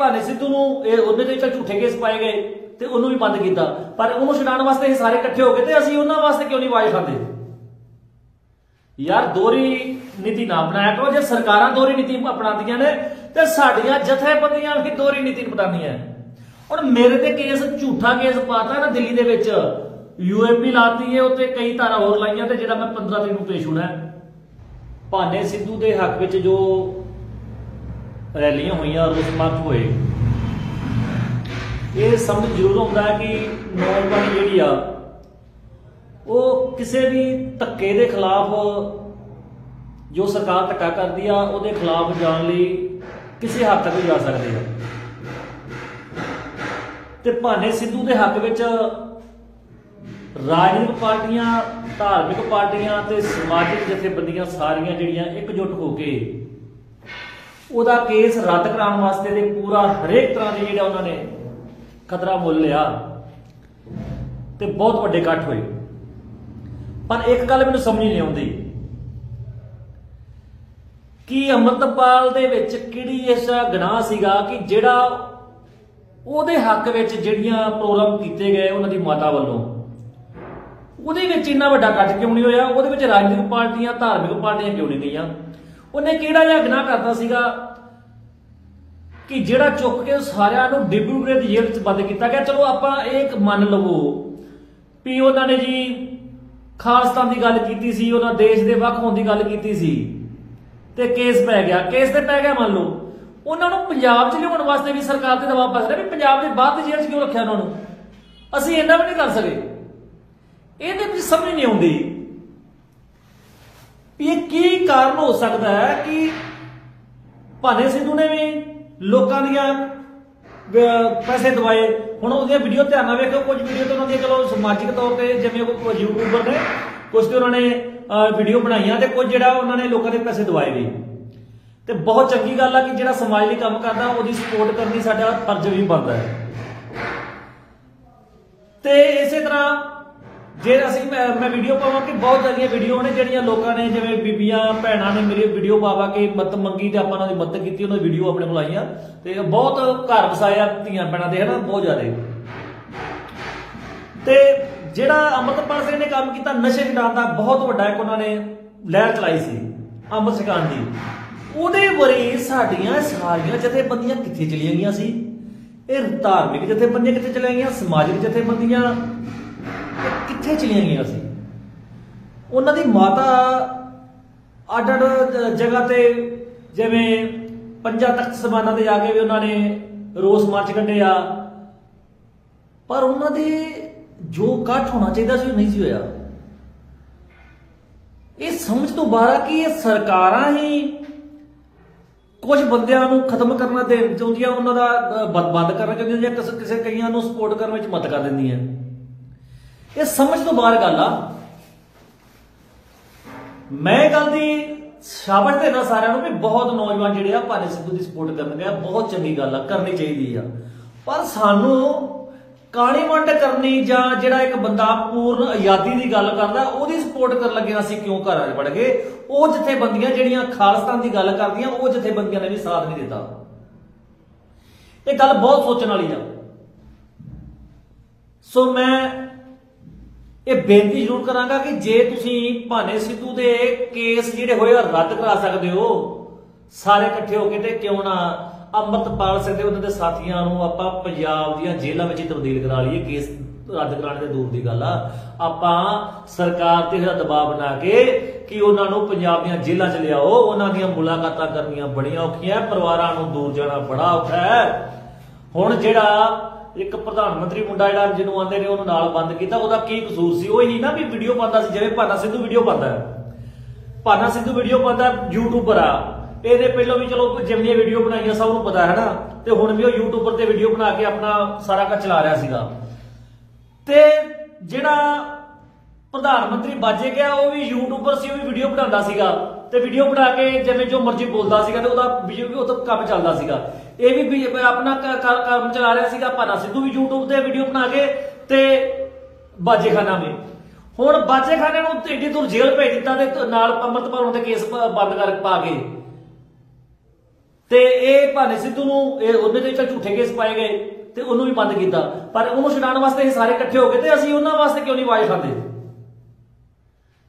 ਭਾਨੇ ਸਿੱਧੂ ਨੂੰ, ਇਹ ਉਹਦੇ ਤੇ ਚੱਲ ਝੂਠੇ ਕੇਸ ਪਾਏ ਗਏ ਤੇ ਉਹਨੂੰ ਵੀ ਬੰਦ ਕੀਤਾ। ਪਰ ਉਹਨੂੰ ਛਡਾਉਣ ਵਾਸਤੇ ਇਹ ਸਾਰੇ ਇਕੱਠੇ ਹੋ ਗਏ ਤੇ ਅਸੀਂ ਉਹਨਾਂ ਵਾਸਤੇ ਕਿਉਂ ਨਹੀਂ ਆਵਾਜ਼ ਖਾਂਦੇ ਯਾਰ, ਦੋਹਰੀ ਨੀਤੀ ਨਾ ਬਣਾਇਆ ਕਰੋ, ਜੇ ਸਰਕਾਰਾਂ ਦੋਹਰੀ ਨੀਤੀ ਅਪਣਾਉਂਦੀਆਂ ਨੇ, ਤੇ ਸਾਡੀਆਂ ਜਥੇਬੰਦੀਆਂ ਵੀ ਦੋਹਰੀ ਨੀਤੀ ਅਪਣਾਉਂਦੀਆਂ ਹੁਣ ਮੇਰੇ ਤੇ ਕੇਸ, ਝੂਠਾ ਕੇਸ ਪਾਤਾ ਨਾ ਦਿੱਲੀ ਦੇ ਵਿੱਚ ਯੂਐਮਪੀ ਲਾਤੀ ਹੈ ਉੱਤੇ ਕਈ ਧਾਰਾ ਹੋਰ ਲਾਈਆਂ ਤੇ ਜਿਹੜਾ ਮੈਂ 15 ਤਰੀਕ ਨੂੰ ਪੇਸ਼ ਹੋਣਾ। ਹੈ। ਭਾਨੇ ਸਿੱਧੂ ਦੇ ਹੱਕ ਵਿੱਚ ਜੋ ਰੈਲੀਆਂ ਹੋਈਆਂ ਰੋਸ ਮਾਰਚ ਹੋਏ। ਇਹ ਸਮਝ ਜ਼ਰੂਰ ਆਉਂਦਾ ਹੈ ਕਿ ਨੌਜਵਾਨ ਜਿਹੜੀ ਆ, ਉਹ ਕਿਸੇ ਵੀ ਧੱਕੇ ਦੇ ਖਿਲਾਫ ਜੋ ਸਰਕਾਰ ਧੱਕਾ ਕਰਦੀ ਆ, ਉਹਦੇ ਖਿਲਾਫ ਜਾਣ ਲਈ ਕਿਸੇ ਹੱਦ ਤੱਕ ਜਾ ਸਕਦੇ ਆ। ਤੇ ਭਾਨੇ ਸਿੱਧੂ ਦੇ ਹੱਕ ਵਿੱਚ ਰਾਜਨੀਤਿਕ ਪਾਰਟੀਆਂ, ਧਾਰਮਿਕ ਪਾਰਟੀਆਂ ਤੇ ਸਮਾਜਿਕ ਜਥੇਬੰਦੀਆਂ ਸਾਰੀਆਂ ਜਿਹੜੀਆਂ ਇਕਜੁੱਟ ਹੋ ਕੇ ਉਹਦਾ ਕੇਸ ਰੱਦ ਕਰਾਉਣ ਵਾਸਤੇ ਦੇ ਪੂਰਾ ਹਰੇਕ ਤਰ੍ਹਾਂ ਦੇ ਜਿਹੜਾ ਉਹਨਾਂ ਨੇ ਖਤਰਾ ਮੁੱਲ ਲਿਆ ਤੇ ਬਹੁਤ ਵੱਡੇ ਇਕੱਠ ਹੋਏ। ਪਰ ਇੱਕ ਗੱਲ ਮੈਨੂੰ ਸਮਝ ਨਹੀਂ ਆਉਂਦੀ। ਕਿ ਅੰਮ੍ਰਿਤਪਾਲ ਦੇ ਵਿੱਚ ਕਿਹੜੀ ਐਸਾ ਗੁਨਾਹ ਸੀਗਾ ਕਿ ਜਿਹੜਾ ਉਹਦੇ ਹੱਕ ਵਿੱਚ ਜਿਹੜੀਆਂ ਪ੍ਰੋਗਰਾਮ ਕੀਤੇ ਗਏ ਉਹਨਾਂ ਦੀ ਮਾਤਾ ਵੱਲੋਂ? ਉਹਦੇ ਵਿੱਚ ਇੰਨਾ ਵੱਡਾ ਇਕੱਠ ਕਿਉਂ ਨਹੀਂ ਹੋਇਆ? ਉਹਦੇ ਵਿੱਚ ਰਾਜਨੀਤਿਕ ਪਾਰਟੀਆਂ, ਧਾਰਮਿਕ ਪਾਰਟੀਆਂ ਕਿਉਂ ਨਹੀਂ ਗਈਆਂ? ਉਹਨੇ ਕਿਹੜਾ ਜਿਹਾ ਗੁਨਾਹ ਕਰਤਾ ਸੀਗਾ ਕਿ ਜਿਹੜਾ ਚੁੱਕ ਕੇ ਸਾਰਿਆਂ ਨੂੰ ਡਿਬਰੂਗੜ੍ਹ ਦੀ ਜੇਲ੍ਹ ਵਿੱਚ ਬੰਦ ਕੀਤਾ ਗਿਆ। ਚਲੋ ਆਪਾਂ ਇਹ ਇੱਕ ਮੰਨ ਲਵੋ ਵੀ ਉਹਨਾਂ ਨੇ ਜੀ ਖਾਲਸਤਾਨ ਦੀ ਗੱਲ ਕੀਤੀ ਸੀ, ਉਹਨਾਂ ਦੇਸ਼ ਦੇ ਵੱਖ ਹੋਣ ਦੀ ਗੱਲ ਕੀਤੀ ਸੀ ਤੇ ਕੇਸ ਪੈ ਗਿਆ। ਕੇਸ ਤੇ ਪੈ ਗਿਆ ਮੰਨ ਲਓ। ਉਹਨਾਂ ਨੂੰ ਪੰਜਾਬ 'ਚ ਲਿਆਉਣ ਵਾਸਤੇ ਵੀ ਸਰਕਾਰ ਤੇ ਦਬਾਅ ਪਾ ਰਿਹਾ ਵੀ ਪੰਜਾਬ ਦੇ ਬਾਅਦ ਦੀ ਜੇਲ੍ਹ 'ਚ ਕਿਉਂ ਰੱਖਿਆ ਉਹਨਾਂ ਨੂੰ? ਅਸੀਂ ਇੰਨਾ ਵੀ ਨਹੀਂ ਕਰ ਸਕੇ। ਇਹਦੇ ਵਿੱਚ ਸਮਝ ਨਹੀਂ ਆਉਂਦੀ। ਇਹ ਕੀ ਕਾਰਨ ਹੋ ਸਕਦਾ ਹੈ ਕਿ ਭਾਨੇ ਸਿੱਧੂ ਨੇ ਵੀ ਲੋਕਾਂ ਦੀਆਂ ਪੈਸੇ ਦਵਾਏ? ਹੁਣ ਉਹਦੀਆਂ ਵੀਡੀਓ ਧਿਆਨ ਨਾਲ ਵੇਖੋ, ਕੁਝ ਵੀਡੀਓ ਤਾਂ ਉਹਨਾਂ ਦੀਆਂ, ਚਲੋ, ਸਮਾਜਿਕ ਤੌਰ ਤੇ ਜਿਵੇਂ ਕੋਈ ਯੂਟਿਊਬਰ ਨੇ, ਕੁਝ ਤੇ ਉਹਨਾਂ ਨੇ ਵੀਡੀਓ ਬਣਾਈਆਂ ਤੇ ਕੁਝ ਜਿਹੜਾ ਉਹਨਾਂ ਨੇ ਲੋਕਾਂ ਦੇ ਪੈਸੇ ਦਵਾਏ ਵੀ। ਤੇ ਬਹੁਤ ਚੰਗੀ ਗੱਲ ਆ ਕਿ ਜਿਹੜਾ ਸਮਾਜ ਲਈ ਕੰਮ ਕਰਦਾ, ਉਹਦੀ ਸਪੋਰਟ ਕਰਨੀ ਸਾਡਾ ਫਰਜ਼ ਵੀ ਬਣਦਾ ਹੈ। ਤੇ ਇਸੇ ਤਰ੍ਹਾਂ ਜੇ ਅਸੀਂ, ਮੈਂ ਮੈਂ ਵੀਡੀਓ ਪਾਵਾਂ ਕਿ ਬਹੁਤ ਸਾਰੀਆਂ ਵੀਡੀਓ ਨੇ ਜਿਹੜੀਆਂ ਲੋਕਾਂ ਨੇ, ਜਿਵੇਂ ਬੀਬੀਆਂ ਭੈਣਾਂ ਨੇ ਮੇਰੀ ਵੀਡੀਓ ਪਾਵਾ ਕੇ ਮਤ ਮੰਗੀ ਤੇ ਆਪਾਂ ਉਹਨਾਂ ਦੀ ਮਦਦ ਕੀਤੀ, ਉਹਨਾਂ ਦੀ ਵੀਡੀਓ ਆਪਣੇ ਕੋਲ ਆਈਆਂ। ਤੇ ਬਹੁਤ ਘਰ ਵਸਾਇਆ ਧੀਆਂ ਭੈਣਾਂ ਦੇ, ਹਨਾ, ਬਹੁਤ ਜ਼ਿਆਦਾ। ਤੇ ਜਿਹੜਾ ਅਮਰਤਪਾਲ ਸਿੰਘ ਨੇ ਕੰਮ ਕੀਤਾ, ਨਸ਼ੇ ਛਡਾਉਣ ਦਾ ਬਹੁਤ ਵੱਡਾ ਇੱਕ ਉਹਨਾਂ ਨੇ ਲਹਿਰ ਚਲਾਈ ਸੀ, ਅੰਮ੍ਰਿਤ ਛਕਾਉਣ ਦੀ। ਉਹਦੇ ਵਰੇ ਸਾਡੀਆਂ ਸਾਰੀਆਂ ਜਥੇਬੰਦੀਆਂ ਕਿੱਥੇ ਚਲੀਆਂ ਗਈਆਂ ਸੀ? ਇਹ ਧਾਰਮਿਕ ਜਥੇਬੰਦੀਆਂ ਕਿੱਥੇ ਚਲੀਆਂ ਗਈਆਂ, ਸਮਾਜਿਕ ਜਥੇਬੰਦੀਆਂ? ਇਹ ਕਿੱਥੇ ਚਲੀਆਂ ਗਈਆਂ ਸੀ? ਉਹਨਾਂ ਦੀ ਮਾਤਾ ਅੱਡ ਅੱਡ ਜਗ੍ਹਾ ਤੇ ਜਿਵੇਂ ਪੰਜਾਂ ਤਖਤ ਸਮਾਨਾਂ ਤੇ ਜਾ ਕੇ ਵੀ ਉਹਨਾਂ ਨੇ ਰੋਸ ਮਾਰਚ ਕੱਢਿਆ। ਪਰ ਉਹਨਾਂ ਦੇ ਜੋ ਇਕੱਠ ਹੋਣਾ ਚਾਹੀਦਾ ਸੀ ਉਹ ਨਹੀਂ ਸੀ ਹੋਇਆ। ਇਹ ਸਮਝ ਤੋਂ ਬਾਹਰ ਆ ਕਿ ਇਹ ਸਰਕਾਰਾਂ ਹੀ ਕੁਝ ਬੰਦਿਆਂ ਨੂੰ ਖਤਮ ਕਰਨਾ ਦੇ ਚਾਹੁੰਦੀਆਂ ਉਹਨਾਂ ਦਾ ਅ, ਬੰਦ ਕਰਨਾ ਚਾਹੁੰਦੀਆਂ ਜਾਂ ਕਿਸੇ ਕਿਸੇ ਕਈਆਂ ਨੂੰ ਸਪੋਰਟ ਕਰਨ ਵਿੱਚ ਮਦਦ ਕਰ ਦਿੰਦੀਆਂ। ਇਹ ਸਮਝ ਤੋਂ ਬਾਹਰ ਗੱਲ ਆ। ਮੈਂ ਇਹ ਗੱਲ ਦੀ ਸ਼ਾਬਾਸ਼ ਦੇਣਾ ਸਾਰਿਆਂ ਨੂੰ ਵੀ ਬਹੁਤ ਨੌਜਵਾਨ ਜਿਹੜੇ ਆ, ਭਾਨੇ ਸਿੱਧੂ ਦੀ ਸਪੋਰਟ ਕਰਨਗੇ ਆ, ਬਹੁਤ ਚੰਗੀ ਗੱਲ ਆ, ਕਰਨੀ ਚਾਹੀਦੀ ਆ। ਪਰ ਸਾਨੂੰ ਕਾਣੀ ਵੰਡ ਕਰਨੀ ਜਾਂ ਜਿਹੜਾ ਇੱਕ ਬੰਦਾ ਪੂਰਨ ਆਜ਼ਾਦੀ ਦੀ ਗੱਲ ਕਰਦਾ, ਉਹਦੀ ਸਪੋਰਟ ਕਰਨ ਲੱਗੇ ਅਸੀਂ ਕਿਉਂ ਘਰਾਂ 'ਚ ਵੜ ਗਏ? ਉਹ ਜਥੇਬੰਦੀਆਂ ਜਿਹੜੀਆਂ ਖਾਲਸਤਾਨ ਦੀ ਗੱਲ ਕਰਦੀਆਂ, ਉਹ ਜਥੇਬੰਦੀਆਂ ਨੇ ਵੀ ਸਾਥ ਨਹੀਂ ਦਿੱਤਾ। ਇਹ ਗੱਲ ਬਹੁਤ ਸੋਚਣ ਵਾਲੀ ਆ। ਸੋ ਮੈਂ ਇਹ ਬੇਨਤੀ ਜ਼ਰੂਰ ਕਰਾਂਗਾ ਕਿ ਜੇ ਤੁਸੀਂ ਭਾਨੇ ਸਿੱਧੂ ਦੇ ਕੇਸ ਜਿਹੜੇ ਹੋਏ ਆ, ਰੱਦ ਕਰਾ ਸਕਦੇ ਹੋ। ਸਾਰੇ ਇਕੱਠੇ ਹੋ ਕੇ ਤੇ ਕਿਉਂ ਨਾ ਅੰਮ੍ਰਿਤਪਾਲ ਸਿੰਘ ਤੇ ਉਹਨਾਂ ਦੇ ਸਾਥੀਆਂ ਨੂੰ ਆਪਾਂ ਪੰਜਾਬ ਦੀਆਂ ਜੇਲ੍ਹਾਂ ਵਿੱਚ ਤਬਦੀਲ ਕਰਾ ਲਈਏ, ਕੇਸ ਰੱਦ ਕਰਾਉਣ ਦੇ ਦੂਰ ਦੀ ਗੱਲ ਆ। ਆਪਾਂ ਸਰਕਾਰ ਤੇ ਇਹਦਾ ਦਬਾਅ ਬਣਾ ਕੇ ਕਿ ਉਹਨਾਂ ਨੂੰ ਪੰਜਾਬ ਦੀਆਂ ਜੇਲ੍ਹਾਂ 'ਚ ਲਿਆਓ। ਉਹਨਾਂ ਦੀਆਂ ਮੁਲਾਕਾਤਾਂ ਕਰਨੀਆਂ ਬੜੀਆਂ ਔਖੀਆਂ, ਪਰਿਵਾਰਾਂ ਨੂੰ ਦੂਰ ਜਾਣਾ ਬੜਾ ਔਖਾ ਹੈ। ਹੁਣ ਜਿਹੜਾ ਇੱਕ ਪ੍ਰਧਾਨ ਮੰਤਰੀ ਮੁੰਡਾ ਜਿਹੜਾ ਜਿਹਨੂੰ ਆਂਦੇ ਨੇ ਉਹਨੂੰ ਨਾਲ ਬੰਦ ਕੀਤਾ, ਉਹਦਾ ਕੀ ਕਸੂਰ ਸੀ? ਉਹ ਹੀ ਨਾ ਵੀ ਵੀਡੀਓ ਪਾਉਂਦਾ ਸੀ, ਜਿਵੇਂ ਭਾਨਾ ਸਿੱਧੂ ਵੀਡੀਓ ਪਾਉਂਦਾ ਭਾਨਾ ਸਿੱਧੂ ਵੀਡੀਓ ਪਾਉਂਦਾ ਯੂਟਿਊਬਰ ਆ। ਇਹਦੇ ਪਹਿਲਾਂ ਵੀ ਚਲੋ ਜਿਵੇਂ ਵੀਡੀਓ ਬਣਾਈਆਂ ਸਭ ਨੂੰ ਪਤਾ ਹੈ ਨਾ। ਤੇ ਹੁਣ ਵੀ ਉਹ ਯੂਟਿਊਬਰ ਤੇ ਵੀਡੀਓ ਬਣਾ ਕੇ ਆਪਣਾ ਸਾਰਾ ਕੁਝ ਚਲਾ ਰਿਹਾ ਸੀਗਾ। ਤੇ ਜਿਹੜਾ ਪ੍ਰਧਾਨ ਮੰਤਰੀ ਬਾਜੇ ਗਿਆ, ਉਹ ਵੀ ਯੂਟਿਊਬਰ ਸੀ, ਉਹ ਵੀ ਵੀਡੀਓ ਬਣਾਉਂਦਾ ਸੀਗਾ ਤੇ ਵੀਡੀਓ ਬਣਾ ਕੇ ਜਿਵੇਂ ਜੋ ਮਰਜ਼ੀ ਬੋਲਦਾ ਸੀਗਾ ਤੇ ਉਹਦਾ ਵੀਡੀਓ ਵੀ ਉਹ ਤੋਂ ਕੰਮ ਚੱਲਦਾ ਸੀਗਾ। ਇਹ ਵੀ ਵੀ ਆਪਣਾ ਕ- ਕ- ਕੰਮ ਚਲਾ ਰਿਹਾ ਸੀਗਾ, ਭਾਨਾ ਸਿੱਧੂ ਵੀ YouTube ਤੇ ਵੀਡੀਓ ਬਣਾ ਕੇ ਤੇ ਬਾਜੇਖਾਨਾ ਵੀ। ਹੁਣ ਬਾਜੇਖਾਨੇ ਨੂੰ ਏਡੀ ਦੂਰ ਜੇਲ੍ਹ ਭੇਜ ਦਿੱਤਾ ਤੇ ਨਾਲ ਅੰਮ੍ਰਿਤਪਾਲ ਉਹਦੇ ਕੇਸ ਪ- ਬੰਦ ਕਰ ਪਾ ਕੇ। ਤੇ ਇਹ ਭਾਨੇ ਸਿੱਧੂ ਨੂੰ, ਇਹ ਉਹਦੇ ਤੇ ਚੱਲ ਝੂਠੇ ਕੇਸ ਪਾਏ ਗਏ ਤੇ ਉਹਨੂੰ ਵੀ ਬੰਦ ਕੀਤਾ। ਪਰ ਉਹਨੂੰ ਛਡਾਉਣ ਵਾਸਤੇ ਇਹ ਸਾਰੇ ਇਕੱਠੇ ਹੋ ਗਏ ਤੇ ਅਸੀਂ ਉਹਨਾਂ ਵਾਸਤੇ ਕਿਉਂ ਨਹੀਂ ਆਵਾਜ਼ ਖਾਂਦੇ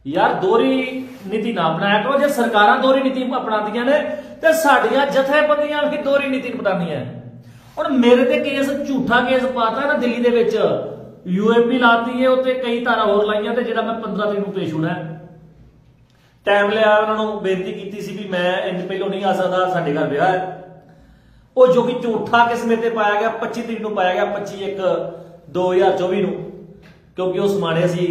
ਯਾਰ ਦੋਹਰੀ ਨੀਤੀ ਨਾ ਬਣਾਇਆ ਕਰੋ, ਜੇ ਸਰਕਾਰਾਂ ਦੋਹਰੀ ਨੀਤੀ ਅਪਣਾਉਂਦੀਆਂ ਨੇ, ਤੇ ਸਾਡੀਆਂ ਜਥੇਬੰਦੀਆਂ ਵੀ ਦੋਹਰੀ ਨੀਤੀ ਅਪਣਾਉਂਦੀਆਂ ਹੁਣ ਮੇਰੇ ਤੇ ਕੇਸ, ਝੂਠਾ ਕੇਸ ਪਾਤਾ ਨਾ ਦਿੱਲੀ ਦੇ ਵਿੱਚ ਯੂਐਮਪੀ ਲਾਤੀ ਹੈ ਉੱਤੇ ਕਈ ਧਾਰਾ ਹੋਰ ਲਾਈਆਂ ਤੇ ਜਿਹੜਾ ਮੈਂ 15 ਤਰੀਕ ਨੂੰ ਪੇਸ਼ ਹੋਣਾ। ਟਾਈਮ ਲਿਆ ਉਹਨਾਂ ਨੂੰ, ਬੇਨਤੀ ਕੀਤੀ ਸੀ ਵੀ ਮੈਂ ਇੰਨੇ ਪਹਿਲੋਂ ਨਹੀਂ ਆ ਸਕਦਾ, ਸਾਡੇ ਘਰ ਵਿਆਹ ਹੈ। ਉਹ ਜੋ ਕਿ ਝੂਠਾ ਕਿਸਮੇ ਤੇ ਪਾਇਆ ਗਿਆ 25 ਤਰੀਕ ਨੂੰ ਪਾਇਆ ਗਿਆ 25 1 2024 ਨੂੰ, ਕਿਉਂਕਿ ਉਹ ਸਮਾਣੇ ਸੀ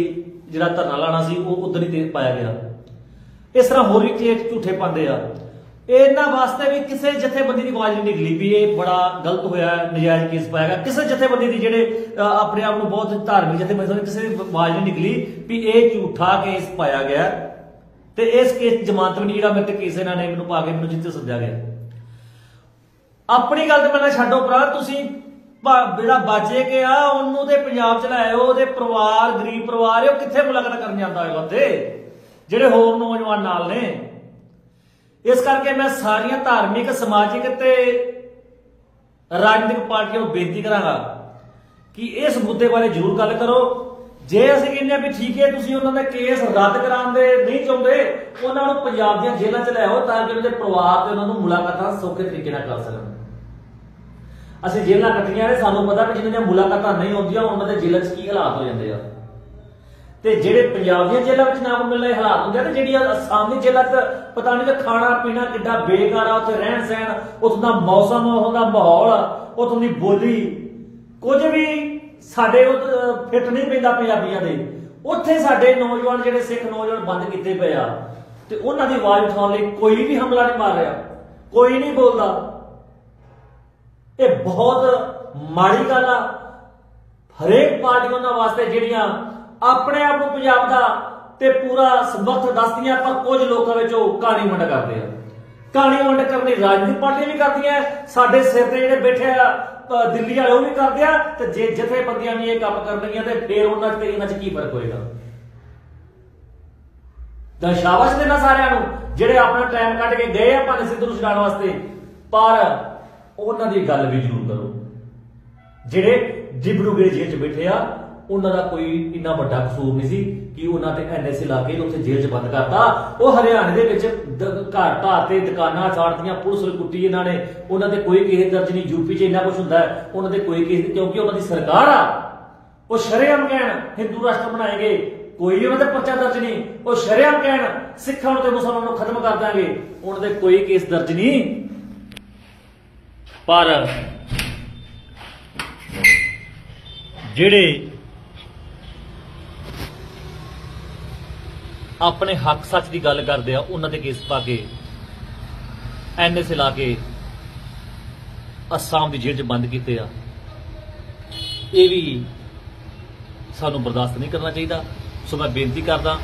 ਜਿਹੜਾ ਧਰਨਾ ਲਾਣਾ ਸੀ ਉਹ ਉਧਰ ਹੀ ਤੇ ਪਾਇਆ ਗਿਆ। ਇਸ ਤਰ੍ਹਾਂ ਹੋਰ ਵੀ ਕੇਸ ਝੂਠੇ ਪਾਉਂਦੇ ਆ। ਇਹਨਾਂ ਵਾਸਤੇ ਵੀ ਕਿਸੇ ਜਥੇਬੰਦੀ ਦੀ ਆਵਾਜ਼ ਨਹੀਂ ਨਿਕਲੀ ਵੀ ਇਹ ਬੜਾ ਗਲਤ ਹੋਇਆ ਨਜਾਇਜ਼ ਕੇਸ ਪਾਇਆ ਗਿਆ। ਕਿਸੇ ਜਥੇਬੰਦੀ ਦੀ ਜਿਹੜੇ ਆਪਣੇ ਆਪ ਨੂੰ ਬਹੁਤ ਧਾਰਮਿਕ ਜਥੇਬੰਦੀ ਸਮਝਦੇ, ਕਿਸੇ ਦੀ ਆਵਾਜ਼ ਨਹੀਂ ਨਿਕਲੀ ਵੀ ਇਹ ਝੂਠਾ ਕੇਸ ਪਾਇਆ ਗਿਆ। ਤੇ ਇਸ ਕੇਸ 'ਚ ਜ਼ਮਾਨਤ ਵੀ ਜਿਹੜਾ ਮੇਰੇ ਤੇ ਕੇਸ ਇਹਨਾਂ ਨੇ ਮੈਨੂੰ ਪਾ ਕੇ ਮੈਨੂੰ ਜਿੱਥੇ ਸੱਦਿਆ ਗਿਆ। ਆਪਣੀ ਗੱਲ ਤੇ ਪਹਿਲਾਂ ਛੱਡੋ ਭਰਾ ਤੁਸੀਂ ਜਿਹੜਾ ਬਾਜੇ ਗਿਆ ਉਹਨੂੰ ਤੇ ਪੰਜਾਬ ਚ ਲਾਇਓ ਉਹਦੇ ਪਰਿਵਾਰ, ਗਰੀਬ ਪਰਿਵਾਰ ਉਹ ਕਿੱਥੇ ਮੁਲਾਕਾਤ ਕਰਨ ਜਾਂਦਾ ਹੋਏਗਾ ਉੱਥੇ ਜਿਹੜੇ ਹੋਰ ਨੌਜਵਾਨ ਨਾਲ ਨੇ। ਇਸ ਕਰਕੇ ਮੈਂ ਸਾਰੀਆਂ ਧਾਰਮਿਕ, ਸਮਾਜਿਕ ਤੇ ਰਾਜਨੀਤਿਕ ਪਾਰਟੀਆਂ ਨੂੰ ਬੇਨਤੀ ਕਰਾਂਗਾ ਕਿ ਇਸ ਮੁੱਦੇ ਬਾਰੇ ਜ਼ਰੂਰ ਗੱਲ ਕਰੋ। ਜੇ ਅਸੀਂ ਕਹਿੰਦੇ ਆ ਵੀ ਠੀਕ ਹੈ, ਤੁਸੀਂ ਉਹਨਾਂ ਦਾ ਕੇਸ ਰੱਦ ਕਰਾਉਣ ਦੇ ਨਹੀਂ ਚਾਹੁੰਦੇ, ਉਹਨਾਂ ਨੂੰ ਪੰਜਾਬ ਦੀਆਂ ਜੇਲ੍ਹਾਂ 'ਚ ਲੈ ਆਓ ਤਾਂ ਕਿ ਉਹਨਾਂ ਦੇ ਪਰਿਵਾਰ ਤੇ ਉਹਨਾਂ ਨੂੰ ਮੁਲਾਕਾਤਾਂ ਸੌਖੇ ਤਰੀਕੇ ਨਾਲ ਕਰ ਸਕਣ। ਅਸੀਂ ਜੇਲ੍ਹਾਂ ਕੱਟੀਆਂ ਨੇ, ਸਾਨੂੰ ਪਤਾ ਵੀ ਜਿਨ੍ਹਾਂ ਦੀਆਂ ਮੁਲਾਕਾਤਾਂ ਨਹੀਂ ਹੁੰਦੀਆਂ ਉਹਨਾਂ ਦੇ ਜੇਲ੍ਹਾਂ 'ਚ ਕੀ ਹਾਲਾਤ ਹੋ ਜਾਂਦੇ ਆ। ਤੇ ਜਿਹੜੇ ਪੰਜਾਬ ਦੀਆਂ ਜੇਲ੍ਹਾਂ ਵਿੱਚ ਨਾ ਮਿਲਣ ਦੇ ਹਾਲਾਤ ਹੁੰਦੇ ਆ, ਤੇ ਜਿਹੜੀਆਂ ਅਸਾਮ ਦੀ ਜੇਲ੍ਹਾਂ 'ਚ ਪਤਾ ਨਹੀਂ ਕਿ ਖਾਣਾ ਪੀਣਾ ਕਿੱਡਾ ਬੇਕਾਰ ਆ, ਉੱਥੇ ਰਹਿਣ ਸਹਿਣ, ਉੱਥੋਂ ਦਾ ਮੌਸਮ, ਉੱਥੋਂ ਦਾ ਮਾਹੌਲ, ਉੱਥੋਂ ਦੀ ਬੋਲੀ, ਕੁਝ ਵੀ ਸਾਡੇ ਉਹ ਫਿੱਟ ਨਹੀਂ ਪੈਂਦਾ ਪੰਜਾਬੀਆਂ ਦੇ। ਉੱਥੇ ਸਾਡੇ ਨੌਜਵਾਨ ਜਿਹੜੇ ਸਿੱਖ ਨੌਜਵਾਨ ਬੰਦ ਕੀਤੇ ਪਏ ਆ, ਤੇ ਉਹਨਾਂ ਦੀ ਆਵਾਜ਼ ਉਠਾਉਣ ਲਈ ਕੋਈ ਵੀ ਹਮਲਾ ਨਹੀਂ ਮਾਰ ਰਿਹਾ, ਕੋਈ ਨਹੀਂ ਬੋਲਦਾ। ਇਹ ਬਹੁਤ ਮਾੜੀ ਗੱਲ ਆ। ਹਰੇਕ ਪਾਰਟੀ ਉਹਨਾਂ ਵਾਸਤੇ ਜਿਹੜੀਆਂ ਆਪਣੇ ਆਪ ਨੂੰ ਪੰਜਾਬ ਦਾ ਤੇ ਪੂਰਾ ਸਮਰਥ ਦੱਸਦੀਆਂ, ਪਰ ਕੁਝ ਲੋਕਾਂ ਵਿੱਚ ਉਹ ਕਹਾਣੀ ਵੰਡ ਕਰਦੇ ਆ। ਕਹਾਣੀ ਵੰਡ ਕਰਨੀ ਰਾਜਨੀਤਿਕ ਪਾਰਟੀਆਂ ਵੀ ਕਰਦੀਆਂ, ਸਾਡੇ ਸਿਰ ਤੇ ਜਿਹੜੇ ਬੈਠੇ ਆ ਦਿੱਲੀ ਵਾਲੇ ਉਹ ਵੀ ਕਰਦੇ ਆ, ਤੇ ਜੇ ਜਥੇਬੰਦੀਆਂ ਵੀ ਇਹ ਕੰਮ ਕਰਨਗੀਆਂ, ਤੇ ਫੇਰ ਉਹਨਾਂ 'ਚ ਤੇ ਇਹਨਾਂ 'ਚ ਕੀ ਫ਼ਰਕ ਹੋਏਗਾ? ਤਾਂ ਸ਼ਾਬਾਸ਼ ਦੇਣਾ ਸਾਰਿਆਂ ਨੂੰ, ਜਿਹੜੇ ਆਪਣਾ ਟਾਈਮ ਕੱਢ ਕੇ ਗਏ ਆ ਭਾਵੇਂ ਸਿੱਧੂ ਨੂੰ ਛਡਾਉਣ ਵਾਸਤੇ। ਪਰ ਉਹਨਾਂ ਦੀ ਗੱਲ ਵੀ ਜ਼ਰੂਰ ਕਰੋ। ਜਿਹੜੇ ਡਿਬੜੂਗੜੇ ਜੇਲ੍ਹ 'ਚ ਬੈਠੇ ਆ, ਉਹਨਾਂ ਦਾ ਕੋਈ ਇੰਨਾ ਵੱਡਾ ਕਸੂਰ ਨਹੀਂ ਸੀ ਕਿ ਉਹਨਾਂ ਤੇ ਐਨਐਸਏ ਲਾ ਕੇ ਉੱਥੇ ਜੇਲ੍ਹ 'ਚ ਬੰਦ ਕਰਤਾ। ਉਹ ਹਰਿਆਣੇ ਦੇ ਵਿੱਚ ਘਰ ਢਾਹ ਤੇ ਦੁਕਾਨਾਂ ਸਾੜਦੀਆਂ ਪੁਲਿਸ ਕੁੱਟੀ ਇਹਨਾਂ ਨੇ। ਉਹਨਾਂ ਤੇ ਕੋਈ ਕੇਸ ਦਰਜ ਨਹੀਂ ਯੂਪੀ 'ਚ ਇੰਨਾ ਕੁਝ ਹੁੰਦਾ ਉਹਨਾਂ ਦੇ ਕੋਈ ਕੇਸ ਨਹੀਂ ਕਿਉਂਕਿ ਉਹਨਾਂ ਦੀ ਸਰਕਾਰ ਆ। ਉਹ ਸ਼ਰੇਆਮ ਕਹਿਣ, ਹਿੰਦੂ ਰਾਸ਼ਟਰ ਬਣਾਏਗੇ ਕੋਈ ਉਹਨਾਂ ਤੇ ਪਰਚਾ ਦਰਜ ਨਹੀਂ। ਉਹ ਸ਼ਰੇਆਮ ਕਹਿਣ, ਸਿੱਖਾਂ ਨੂੰ ਤੇ ਮੁਸਲਮਾਨਾਂ ਨੂੰ ਖਤਮ ਕਰ ਦਾਂਗੇ ਉਹਨਾਂ ਦੇ ਕੋਈ ਕੇਸ ਦਰਜ ਨਹੀਂ। ਪਰ ਜਿਹੜੇ ਆਪਣੇ ਹੱਕ ਸੱਚ ਦੀ ਗੱਲ ਕਰਦੇ ਆ, ਉਹਨਾਂ ਦੇ ਕੇਸ ਪਾ ਕੇ ਐਨਐਸਏ ਲਾ ਕੇ ਅਸਾਮ ਦੀ ਜੇਲ੍ਹ 'ਚ ਬੰਦ ਕੀਤੇ ਆ, ਇਹ ਵੀ ਸਾਨੂੰ ਬਰਦਾਸ਼ਤ ਨਹੀਂ ਕਰਨਾ ਚਾਹੀਦਾ। ਸੋ ਮੈਂ ਬੇਨਤੀ ਕਰਦਾ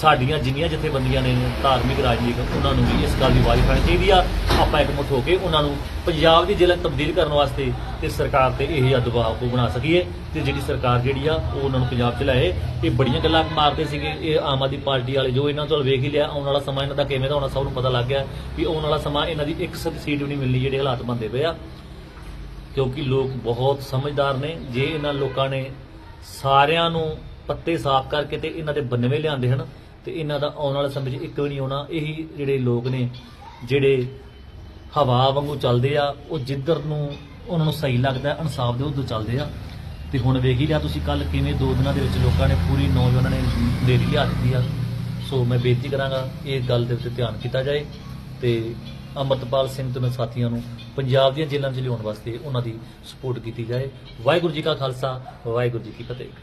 ਸਾਡੀਆਂ ਜਿੰਨੀਆਂ ਜਥੇਬੰਦੀਆਂ ਨੇ ਧਾਰਮਿਕ ਰਾਜਨੀਤਿਕ, ਉਹਨਾਂ ਨੂੰ ਵੀ ਇਸ ਗੱਲ ਦੀ ਆਵਾਜ਼ ਉਠਾਉਣੀ ਚਾਹੀਦੀ ਆ। ਆਪਾਂ ਇਕਮੁੱਠ ਹੋ ਕੇ ਉਹਨਾਂ ਨੂੰ ਪੰਜਾਬ ਦੀ ਜ਼ਿਲ੍ਹਾ ਤਬਦੀਲ ਕਰਨ ਵਾਸਤੇ ਤੇ ਸਰਕਾਰ ਤੇ ਇਹ ਜਿਹਾ ਦਬਾਅ ਕੋ ਬਣਾ ਸਕੀਏ ਤੇ ਜਿਹੜੀ ਸਰਕਾਰ ਜਿਹੜੀ ਆ, ਉਹ ਉਹਨਾਂ ਨੂੰ ਪੰਜਾਬ ਚ ਲਾਏ ਇਹ ਬੜੀਆਂ ਗੱਲਾਂ ਮਾਰਦੇ ਸੀਗੇ। ਇਹ ਆਮ ਆਦਮੀ ਪਾਰਟੀ ਵਾਲੇ ਜੋ ਇਹਨਾਂ ਤੋਂ ਵੇਖ ਹੀ ਲਿਆ, ਆਉਣ ਵਾਲਾ ਸਮਾਂ ਇਹਨਾਂ ਦਾ ਕਿਵੇਂ ਦਾ ਹੋਣਾ, ਸਭ ਨੂੰ ਪਤਾ ਲੱਗ ਗਿਆ ਵੀ ਆਉਣ ਵਾਲਾ ਸਮਾਂ ਇਹਨਾਂ ਦੀ ਇੱਕ ਸ- ਸੀਟ ਵੀ ਨਹੀਂ ਮਿਲਣੀ ਜਿਹੜੇ ਹਾਲਾਤ ਬਣਦੇ ਪਏ ਆ। ਕਿਉਂਕਿ ਲੋਕ ਬਹੁਤ ਸਮਝਦਾਰ ਨੇ। ਜੇ ਇਹਨਾਂ ਲੋਕਾਂ ਨੇ ਸਾਰਿਆਂ ਨੂੰ ਪੱਤੇ ਸਾਫ਼ ਕਰਕੇ ਤੇ ਇਹਨਾਂ ਦੇ ਬੰਨਵੇਂ ਲਿਆਂਦੇ ਹਨ ਤੇ ਇਹਨਾਂ ਦਾ ਆਉਣ ਵਾਲੇ ਸਮੇਂ 'ਚ ਇੱਕ ਵੀ ਨਹੀਂ ਆਉਣਾ। ਇਹੀ ਜਿਹੜੇ ਲੋਕ ਨੇ, ਜਿਹੜੇ ਹਵਾ ਵਾਂਗੂ ਚੱਲਦੇ ਆ, ਉਹ ਜਿੱਧਰ ਨੂੰ ਉਹਨਾਂ ਨੂੰ ਸਹੀ ਲੱਗਦਾ, ਇਨਸਾਫ ਦੇ ਉਦੋਂ ਚੱਲਦੇ ਆ। ਤੇ ਹੁਣ ਵੇਖ ਹੀ ਲਿਆ ਤੁਸੀਂ ਕੱਲ ਕਿਵੇਂ ਦੋ ਦਿਨਾਂ ਦੇ ਵਿੱਚ ਲੋਕਾਂ ਨੇ ਪੂਰੀ ਨੌਜਵਾਨਾਂ ਨੇ ਦੇਰੀ ਲਿਆ ਦਿੱਤੀ ਆ। ਸੋ ਮੈਂ ਬੇਨਤੀ ਕਰਾਂਗਾ ਇਹ ਗੱਲ ਦੇ ਉੱਤੇ ਧਿਆਨ ਕੀਤਾ ਜਾਏ ਤੇ ਅਮਰਤਪਾਲ ਸਿੰਘ ਤੇ ਮੈਂ ਸਾਥੀਆਂ ਨੂੰ ਪੰਜਾਬ ਦੀਆਂ ਜੇਲ੍ਹਾਂ 'ਚ ਲਿਆਉਣ ਵਾਸਤੇ ਉਹਨਾਂ ਦੀ ਸਪੋਰਟ ਕੀਤੀ ਜਾਏ। ਵਾਹਿਗੁਰੂ ਜੀ ਕਾ ਖਾਲਸਾ, ਵਾਹਿਗੁਰੂ ਜੀ ਕੀ ਫਤਿਹ।